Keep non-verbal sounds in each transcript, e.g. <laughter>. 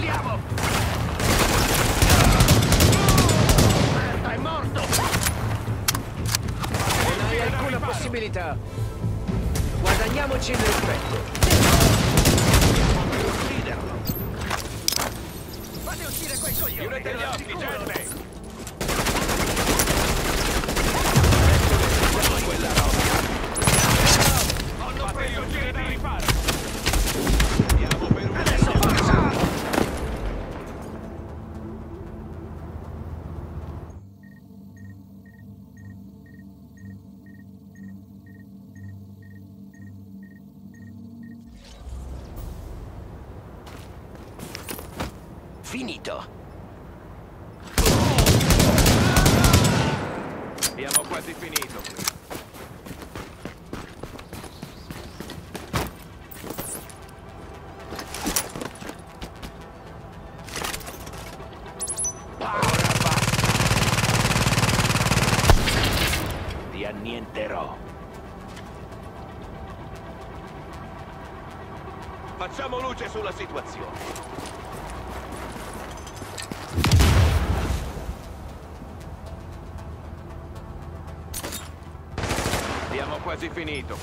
controlliamo! Merda, è morto! Non hai alcuna possibilità! Guadagniamoci il rispetto! Fate uscire quel coglione! Chiudete gli occhi, gente! quella roba! Hanno preso giro complete. quasi finito.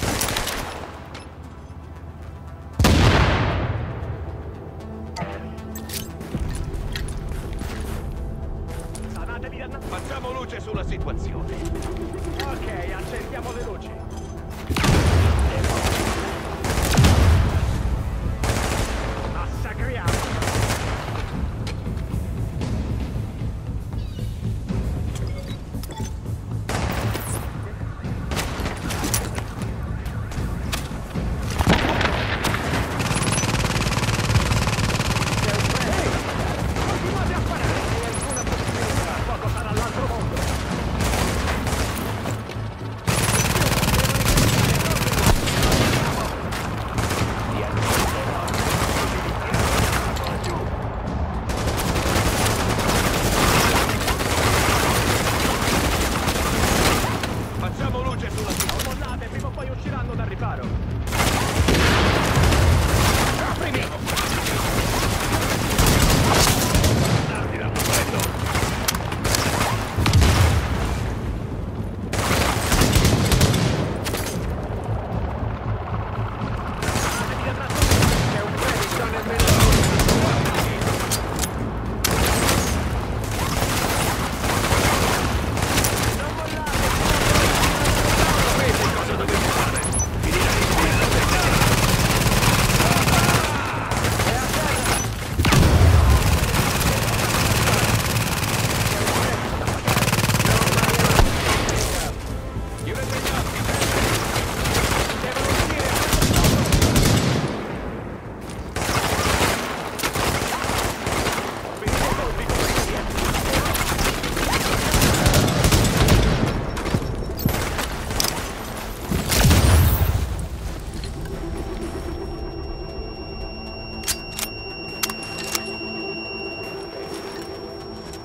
Facciamo luce sulla situazione.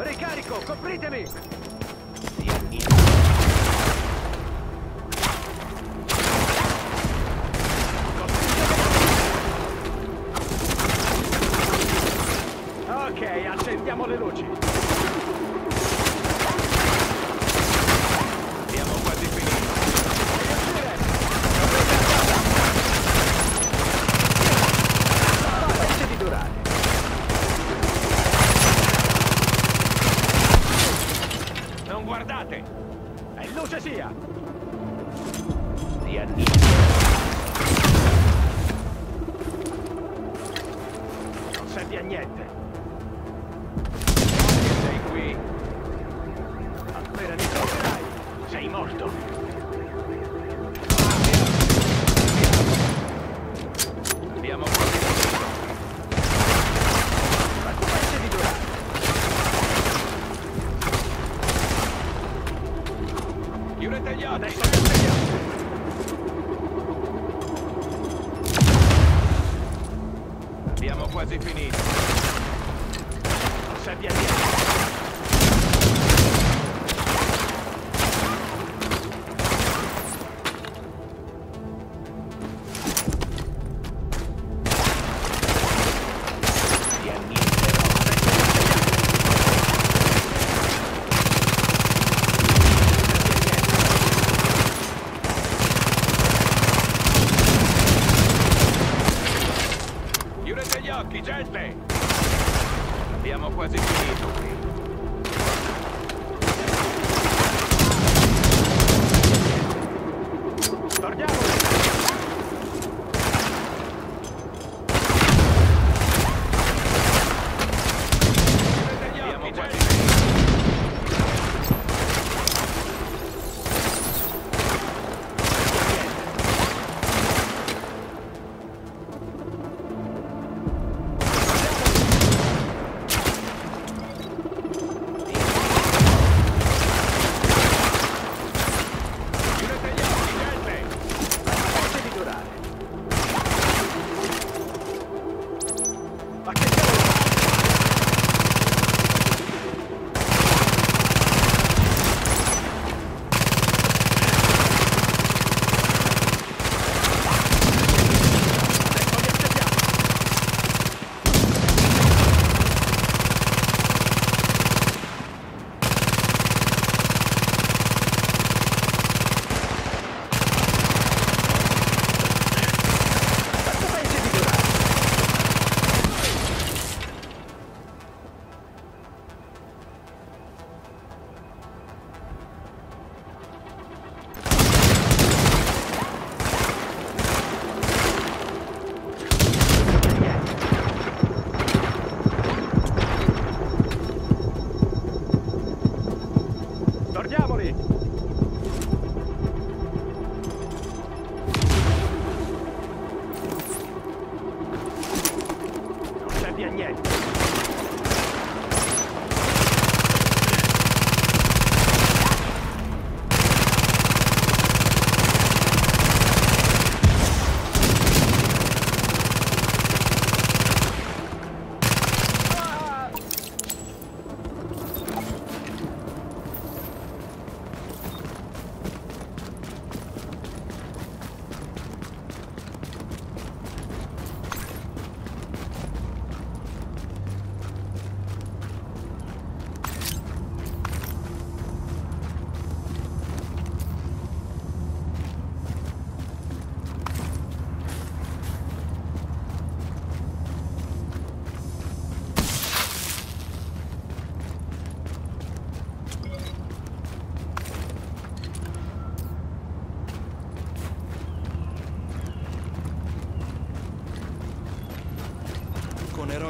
Ricarico, copritemi!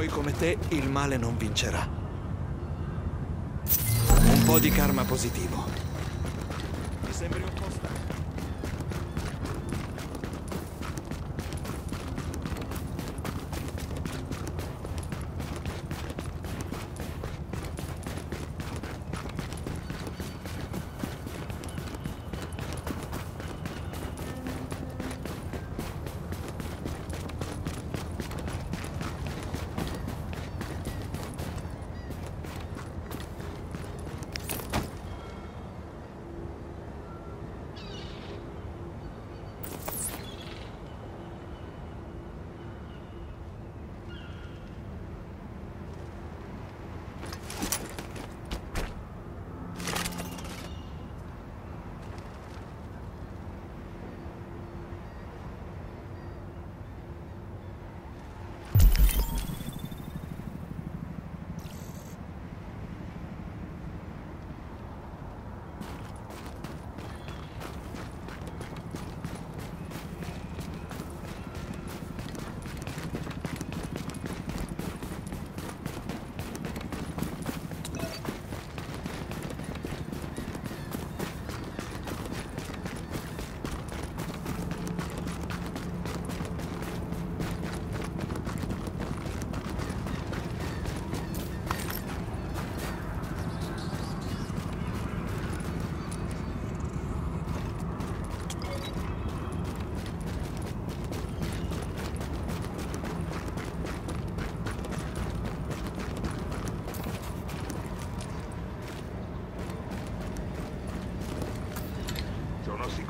eroi come te il male non vincerà. Un po' di karma positivo. Mi sembri un po' stanco.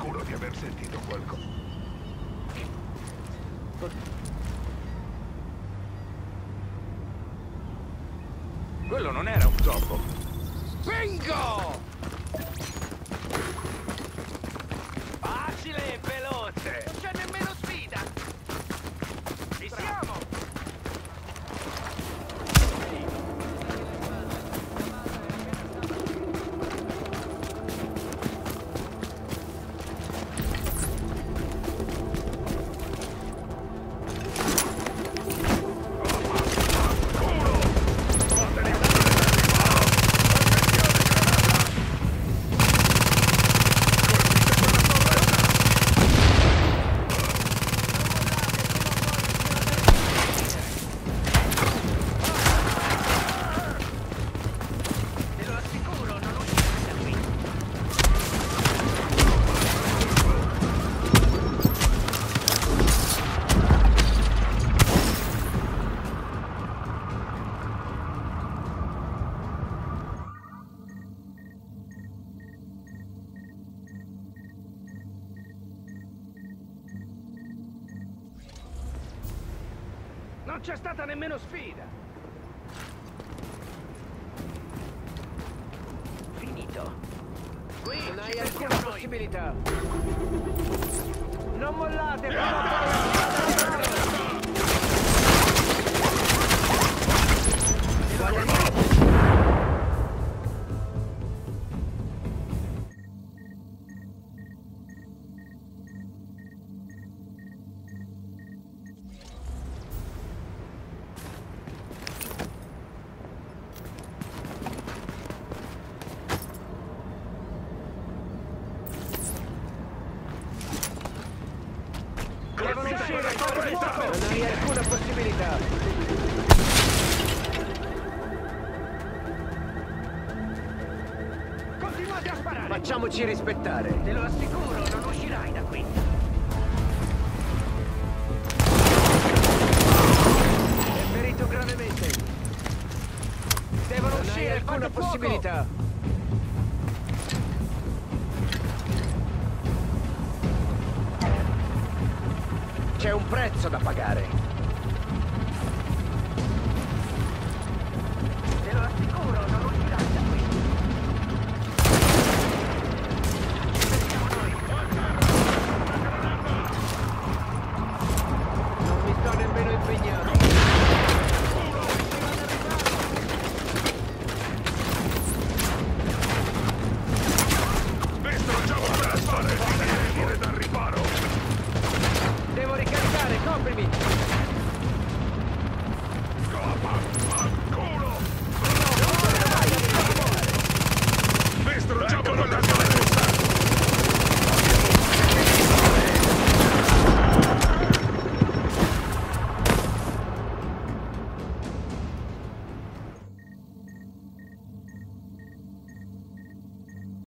sicuro di aver sentito qualcosa. C'è stata nemmeno sfida. Finito. Qui non hai alcuna possibilità. Non mollate, la <laughs> strada Facciamoci rispettare. Te lo assicuro, non uscirai da qui. È ferito gravemente. Devono uscire, alcuna possibilità. C'è un prezzo da pagare.